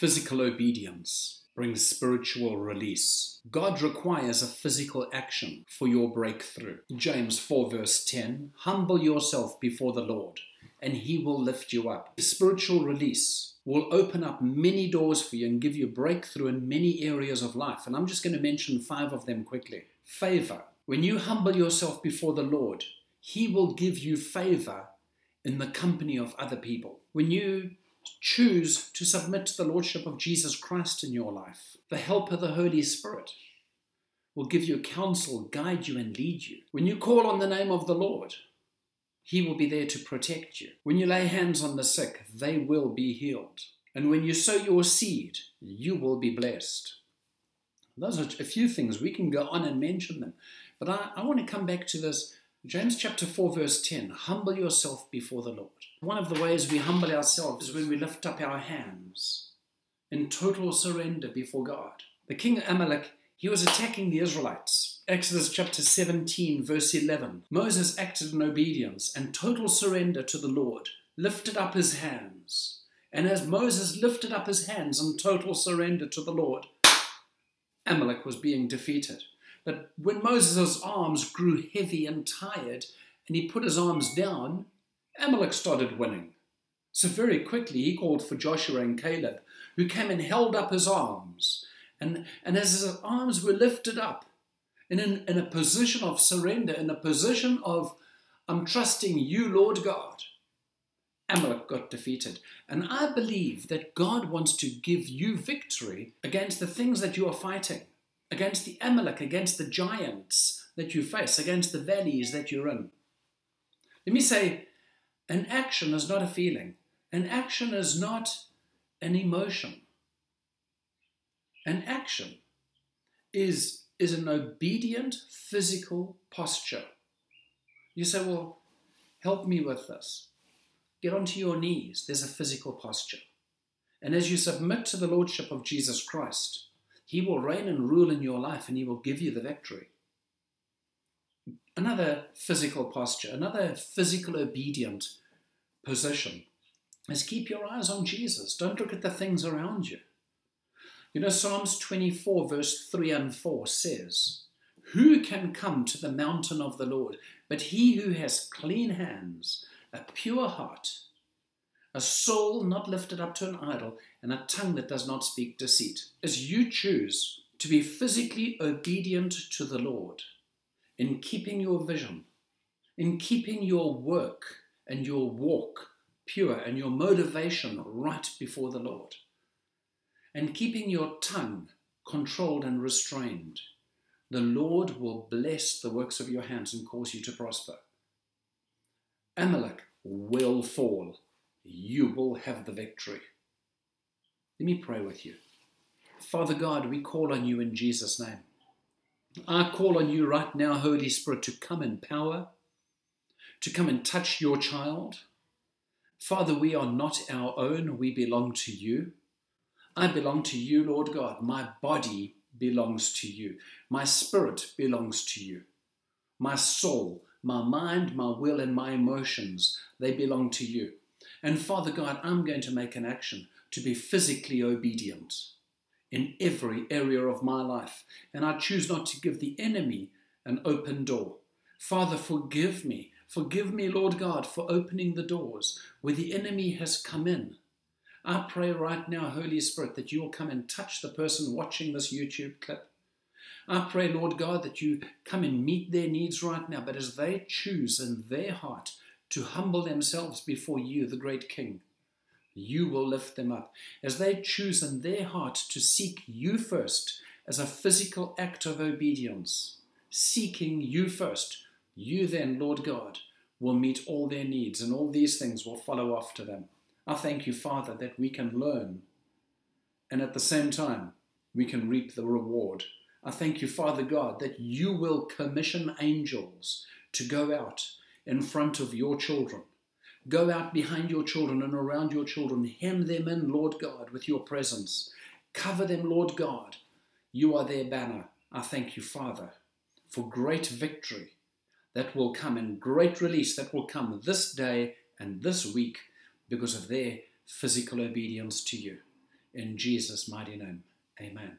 Physical obedience brings spiritual release. God requires a physical action for your breakthrough. James 4, verse 10 Humble yourself before the Lord, and he will lift you up. Spiritual release will open up many doors for you and give you breakthrough in many areas of life. And I'm just going to mention five of them quickly. Favor. When you humble yourself before the Lord, he will give you favor in the company of other people. When you choose to submit to the Lordship of Jesus Christ in your life, the help of the Holy Spirit will give you counsel, guide you, and lead you. When you call on the name of the Lord, He will be there to protect you. When you lay hands on the sick, they will be healed. And when you sow your seed, you will be blessed. Those are a few things. We can go on and mention them. But I, I want to come back to this James chapter 4, verse 10 Humble yourself before the Lord. One of the ways we humble ourselves is when we lift up our hands in total surrender before God. The king of Amalek, he was attacking the Israelites. Exodus chapter 17, verse 11. Moses acted in obedience and total surrender to the Lord, lifted up his hands. And as Moses lifted up his hands in total surrender to the Lord, Amalek was being defeated. But when Moses' arms grew heavy and tired, and he put his arms down, Amalek started winning. So very quickly he called for Joshua and Caleb, who came and held up his arms. And, and as his arms were lifted up, and in, in a position of surrender, in a position of, I'm trusting you, Lord God, Amalek got defeated. And I believe that God wants to give you victory against the things that you are fighting against the Amalek, against the giants that you face, against the valleys that you're in. Let me say, an action is not a feeling. An action is not an emotion. An action is, is an obedient physical posture. You say, well, help me with this. Get onto your knees. There's a physical posture. And as you submit to the Lordship of Jesus Christ, he will reign and rule in your life and He will give you the victory. Another physical posture, another physical obedient position is keep your eyes on Jesus. Don't look at the things around you. You know, Psalms 24, verse 3 and 4 says, Who can come to the mountain of the Lord but he who has clean hands, a pure heart, a soul not lifted up to an idol, and a tongue that does not speak deceit. As you choose to be physically obedient to the Lord, in keeping your vision, in keeping your work and your walk pure and your motivation right before the Lord, and keeping your tongue controlled and restrained, the Lord will bless the works of your hands and cause you to prosper. Amalek will fall you will have the victory. Let me pray with you. Father God, we call on you in Jesus' name. I call on you right now, Holy Spirit, to come in power, to come and touch your child. Father, we are not our own, we belong to you. I belong to you, Lord God. My body belongs to you. My spirit belongs to you. My soul, my mind, my will, and my emotions, they belong to you. And Father God, I'm going to make an action to be physically obedient in every area of my life. And I choose not to give the enemy an open door. Father, forgive me. Forgive me, Lord God, for opening the doors where the enemy has come in. I pray right now, Holy Spirit, that you will come and touch the person watching this YouTube clip. I pray, Lord God, that you come and meet their needs right now. But as they choose in their heart to humble themselves before you, the great King. You will lift them up. As they choose in their heart to seek you first as a physical act of obedience, seeking you first, you then, Lord God, will meet all their needs and all these things will follow after them. I thank you, Father, that we can learn and at the same time we can reap the reward. I thank you, Father God, that you will commission angels to go out in front of your children. Go out behind your children and around your children. Hem them in, Lord God, with your presence. Cover them, Lord God. You are their banner. I thank you, Father, for great victory that will come and great release that will come this day and this week because of their physical obedience to you. In Jesus' mighty name, amen.